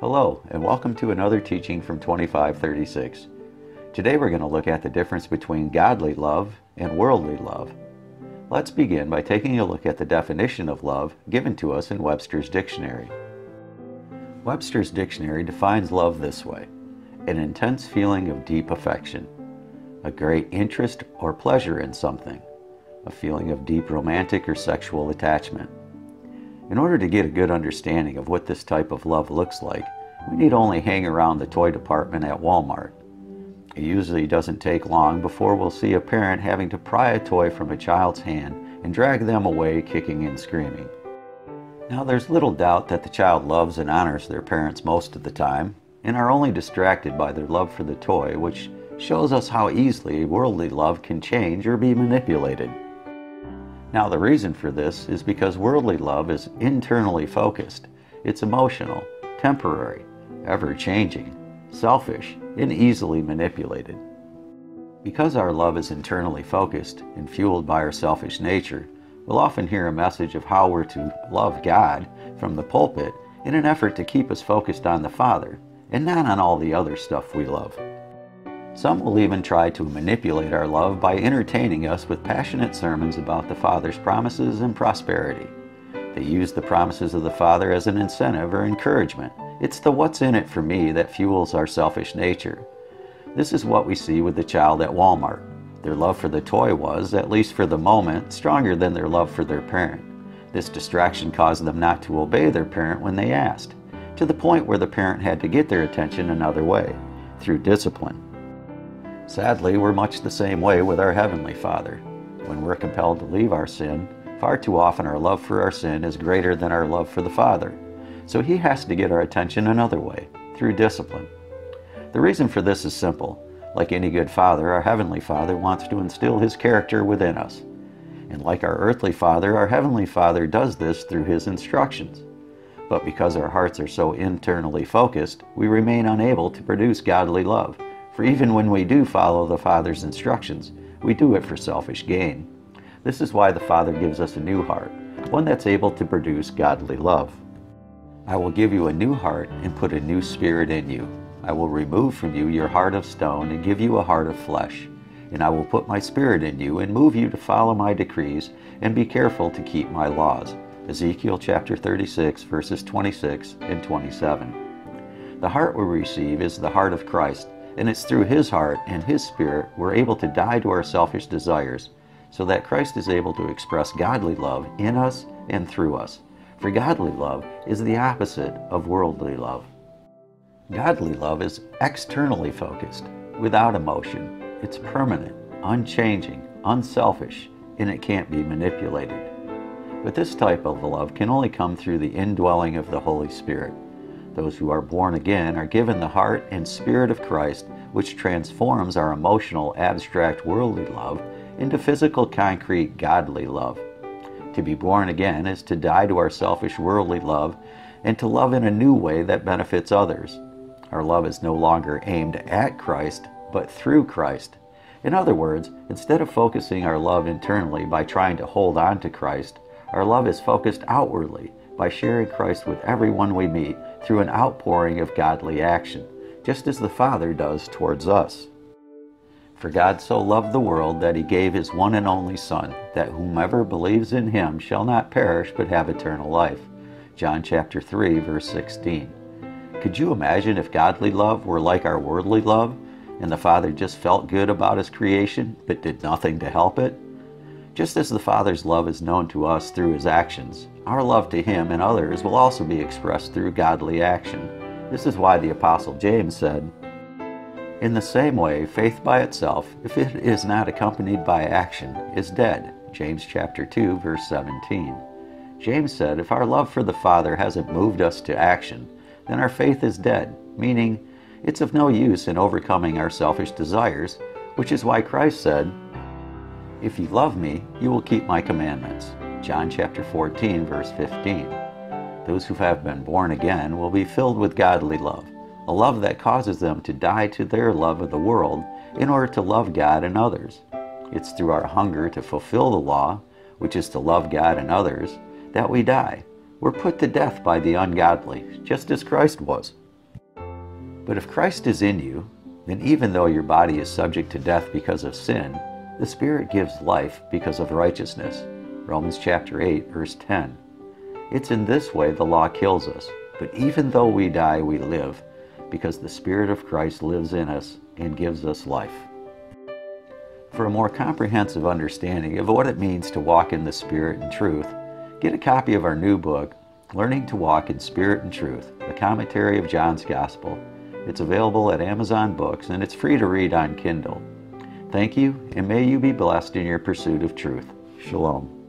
Hello, and welcome to another teaching from 2536. Today we're going to look at the difference between godly love and worldly love. Let's begin by taking a look at the definition of love given to us in Webster's Dictionary. Webster's Dictionary defines love this way an intense feeling of deep affection, a great interest or pleasure in something, a feeling of deep romantic or sexual attachment. In order to get a good understanding of what this type of love looks like, we need only hang around the toy department at Walmart. It usually doesn't take long before we'll see a parent having to pry a toy from a child's hand and drag them away kicking and screaming. Now there's little doubt that the child loves and honors their parents most of the time, and are only distracted by their love for the toy, which shows us how easily worldly love can change or be manipulated. Now, the reason for this is because worldly love is internally focused. It's emotional, temporary, ever changing, selfish, and easily manipulated. Because our love is internally focused and fueled by our selfish nature, we'll often hear a message of how we're to love God from the pulpit in an effort to keep us focused on the Father and not on all the other stuff we love. Some will even try to manipulate our love by entertaining us with passionate sermons about the Father's promises and prosperity. They use the promises of the Father as an incentive or encouragement. It's the what's in it for me that fuels our selfish nature. This is what we see with the child at Walmart. Their love for the toy was, at least for the moment, stronger than their love for their parent. This distraction caused them not to obey their parent when they asked, to the point where the parent had to get their attention another way, through discipline. Sadly, we're much the same way with our Heavenly Father. When we're compelled to leave our sin, far too often our love for our sin is greater than our love for the Father. So He has to get our attention another way, through discipline. The reason for this is simple. Like any good father, our Heavenly Father wants to instill His character within us. And like our earthly Father, our Heavenly Father does this through His instructions. But because our hearts are so internally focused, we remain unable to produce godly love for even when we do follow the Father's instructions, we do it for selfish gain. This is why the Father gives us a new heart, one that's able to produce godly love. I will give you a new heart and put a new spirit in you. I will remove from you your heart of stone and give you a heart of flesh. And I will put my spirit in you and move you to follow my decrees and be careful to keep my laws. Ezekiel chapter 36, verses 26 and 27. The heart we receive is the heart of Christ, and it's through His heart and His Spirit we're able to die to our selfish desires so that Christ is able to express godly love in us and through us. For godly love is the opposite of worldly love. Godly love is externally focused, without emotion. It's permanent, unchanging, unselfish, and it can't be manipulated. But this type of love can only come through the indwelling of the Holy Spirit. Those who are born again are given the heart and spirit of Christ, which transforms our emotional, abstract, worldly love into physical, concrete, godly love. To be born again is to die to our selfish, worldly love and to love in a new way that benefits others. Our love is no longer aimed at Christ, but through Christ. In other words, instead of focusing our love internally by trying to hold on to Christ, our love is focused outwardly by sharing Christ with everyone we meet through an outpouring of godly action, just as the Father does towards us. For God so loved the world that he gave his one and only Son, that whomever believes in him shall not perish but have eternal life. John chapter 3 verse 16. Could you imagine if godly love were like our worldly love, and the Father just felt good about his creation but did nothing to help it? Just as the Father's love is known to us through his actions, our love to him and others will also be expressed through godly action. This is why the Apostle James said, In the same way, faith by itself, if it is not accompanied by action, is dead. James chapter 2, verse 17. James said, If our love for the Father hasn't moved us to action, then our faith is dead, meaning it's of no use in overcoming our selfish desires, which is why Christ said, if you love me, you will keep my commandments. John chapter 14, verse 15. Those who have been born again will be filled with godly love, a love that causes them to die to their love of the world in order to love God and others. It's through our hunger to fulfill the law, which is to love God and others, that we die. We're put to death by the ungodly, just as Christ was. But if Christ is in you, then even though your body is subject to death because of sin, the Spirit gives life because of righteousness. Romans chapter 8, verse 10. It's in this way the law kills us. But even though we die, we live, because the Spirit of Christ lives in us and gives us life. For a more comprehensive understanding of what it means to walk in the Spirit and truth, get a copy of our new book, Learning to Walk in Spirit and Truth, a commentary of John's Gospel. It's available at Amazon Books and it's free to read on Kindle. Thank you, and may you be blessed in your pursuit of truth. Shalom.